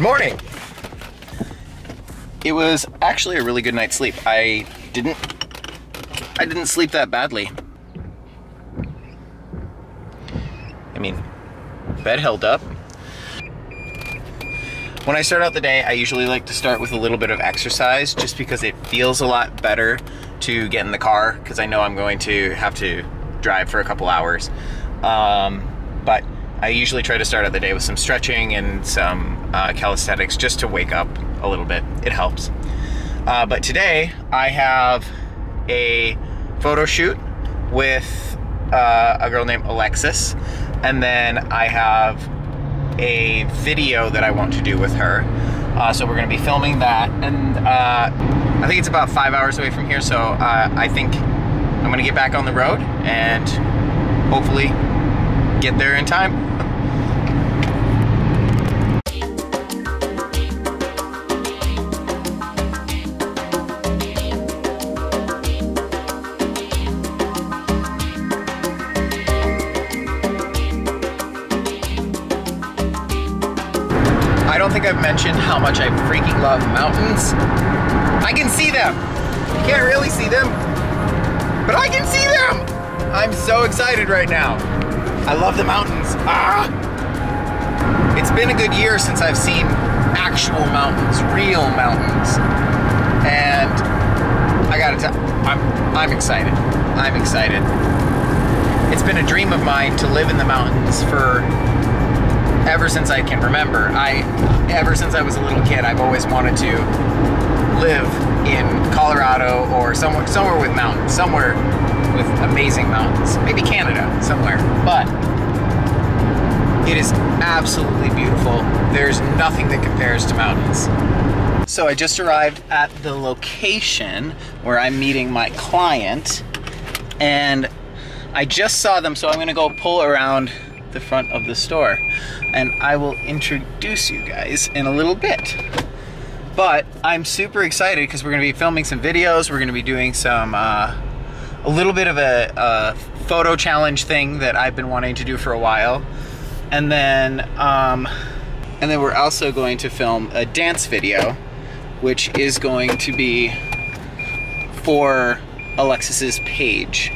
Good morning. It was actually a really good night's sleep. I didn't I didn't sleep that badly. I mean, bed held up. When I start out the day, I usually like to start with a little bit of exercise just because it feels a lot better to get in the car because I know I'm going to have to drive for a couple hours. Um, but I usually try to start out the day with some stretching and some uh, calisthenics just to wake up a little bit. It helps. Uh, but today I have a photo shoot with uh, a girl named Alexis, and then I have a video that I want to do with her. Uh, so we're going to be filming that, and uh, I think it's about five hours away from here. So uh, I think I'm going to get back on the road and hopefully get there in time. I don't think I've mentioned how much I freaking love mountains. I can see them. You can't really see them, but I can see them. I'm so excited right now. I love the mountains. Ah! It's been a good year since I've seen actual mountains, real mountains. And I gotta tell, I'm, I'm excited. I'm excited. It's been a dream of mine to live in the mountains for ever since I can remember. I, ever since I was a little kid, I've always wanted to live in Colorado or somewhere, somewhere with mountains, somewhere with amazing mountains. Maybe Canada, somewhere. But it is absolutely beautiful. There's nothing that compares to mountains. So I just arrived at the location where I'm meeting my client and I just saw them, so I'm gonna go pull around the front of the store and I will introduce you guys in a little bit. But I'm super excited because we're gonna be filming some videos, we're gonna be doing some, uh, a little bit of a, a, photo challenge thing that I've been wanting to do for a while. And then, um, and then we're also going to film a dance video, which is going to be for Alexis's page.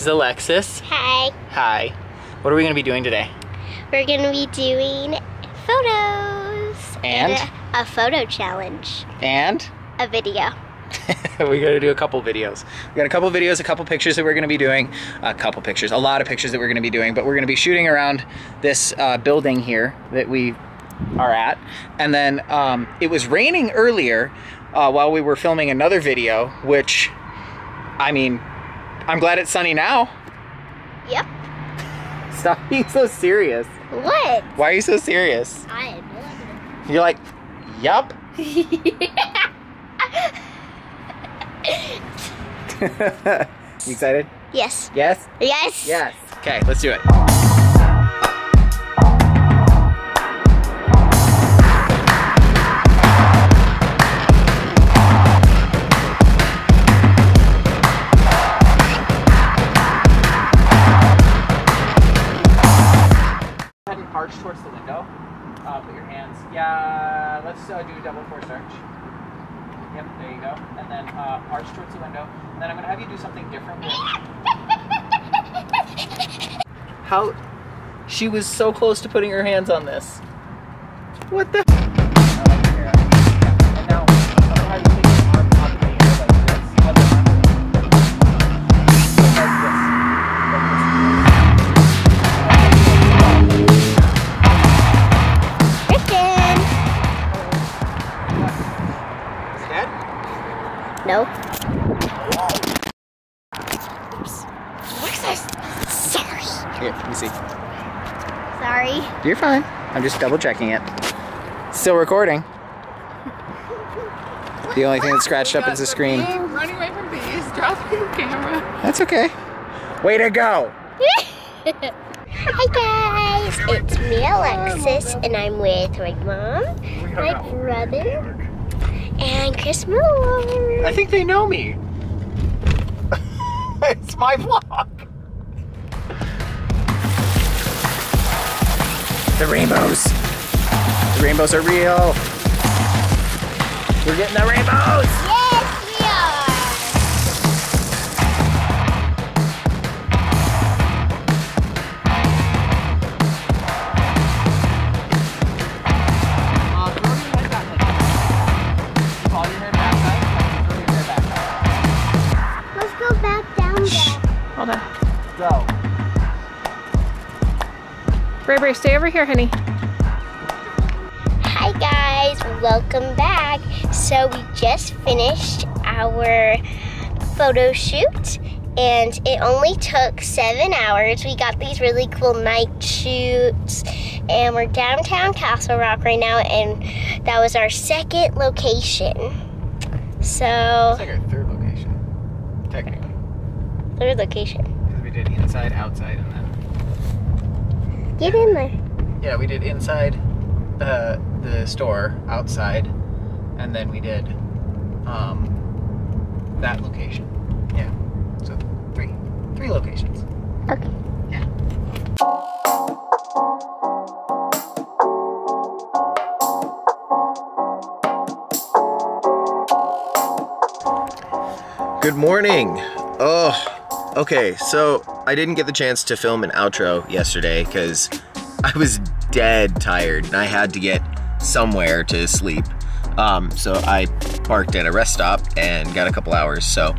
This is Alexis. Hi. Hi. What are we gonna be doing today? We're going to be doing photos. And? a, a photo challenge. And A video. we got to do a couple videos. We got a couple videos, a couple pictures that we're going to be doing, a couple pictures, a lot of pictures that we're going to be doing, but we're going to be shooting around this uh, building here that we are at. And then um, it was raining earlier uh, while we were filming another video, which, I mean, I'm glad it's sunny now. Yep. Stop being so serious. What? Why are you so serious? I had no idea. You're like, yup. you excited? yes. Yes? Yes. Yes. Okay, let's do it. Uh, do a double force arch. Yep, there you go. And then uh, arch towards the window. And then I'm gonna have you do something different. How? She was so close to putting her hands on this. What the? Sorry. You're fine. I'm just double checking it. Still recording. The only thing that's scratched up is the screen. Running away from bees, dropping the camera. That's okay. Way to go! Hi guys, it's me Alexis and I'm with my mom, my brother, and Chris Miller. I think they know me. it's my vlog. The rainbows. The rainbows are real. We're getting the rainbows. Bray Bray, stay over here, honey. Hi guys, welcome back. So we just finished our photo shoot and it only took seven hours. We got these really cool night shoots and we're downtown Castle Rock right now and that was our second location. So, It's like our third location, technically. third location. Because we did inside, outside, and then. Get in there. Yeah, we did inside uh, the store, outside, and then we did um, that location. Yeah. So three. Three locations. Okay. Yeah. Good morning. Oh, okay. So I didn't get the chance to film an outro yesterday because I was dead tired and I had to get somewhere to sleep. Um, so I parked at a rest stop and got a couple hours. So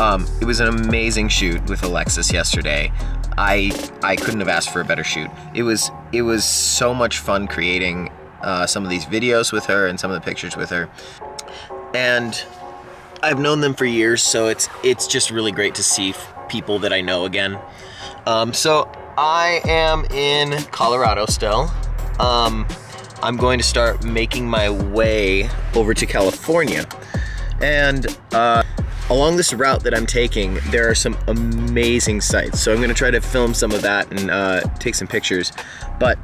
um, it was an amazing shoot with Alexis yesterday. I I couldn't have asked for a better shoot. It was it was so much fun creating uh, some of these videos with her and some of the pictures with her. And I've known them for years, so it's it's just really great to see people that I know again. Um, so I am in Colorado still. Um, I'm going to start making my way over to California, and uh, along this route that I'm taking, there are some amazing sights. So I'm going to try to film some of that and uh, take some pictures. But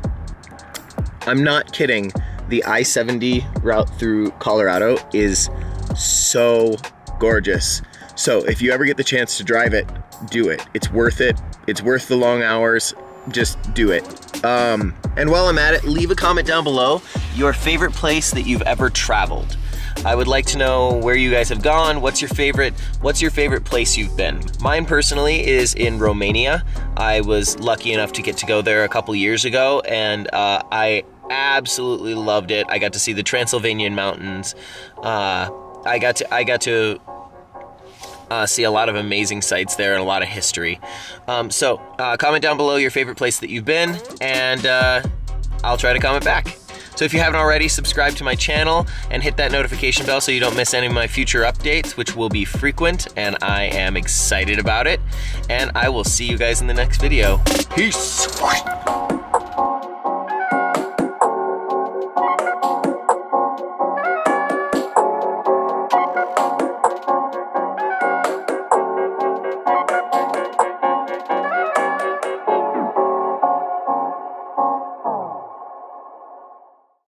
I'm not kidding. The I-70 route through Colorado is so gorgeous. So if you ever get the chance to drive it, do it. It's worth it. It's worth the long hours. Just do it. Um, and while I'm at it, leave a comment down below your favorite place that you've ever traveled. I would like to know where you guys have gone. What's your favorite? What's your favorite place you've been? Mine personally is in Romania. I was lucky enough to get to go there a couple years ago, and uh, I absolutely loved it. I got to see the Transylvanian mountains. Uh, I got to I got to uh, see a lot of amazing sights there and a lot of history. Um, so uh, comment down below your favorite place that you've been, and uh, I'll try to comment back. So if you haven't already, subscribe to my channel and hit that notification bell so you don't miss any of my future updates, which will be frequent, and I am excited about it. And I will see you guys in the next video. Peace!